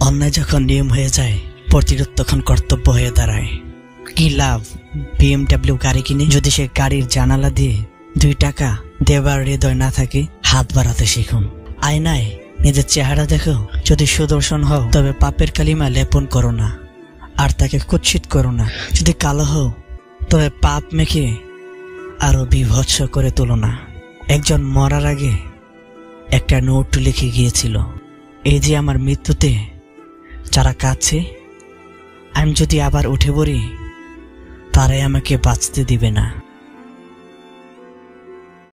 অন্যায় যখন নিয়ম হয়ে যায়, প্রতিরোধ তখন কর্তব্য হয়ে দাঁড়ায়। কি লাভ? বিএমডাব্লিউ গাড়ি কিনে যদি সে গাড়ির জানালা দিয়ে দুই টাকা দেবার হৃদয় না থাকে, হাত বাড়াতে শিখুন। আয়নায় নিজের চেহারা দেখো, যদি সুদর্শন হও, তবে পাপের কালিমা লেপন করো না। আর তাকে কুৎসিত করো না। যদি কালো হও, তবে পাপ মেখে আরও বিভৎস করে তোলো না। একজন মরার আগে একটা নোট লিখে গিয়েছিল, এই যে আমার মৃত্যুতে যারা কাছে আমি যদি আবার উঠে পড়ি তারাই আমাকে বাঁচতে দিবে না।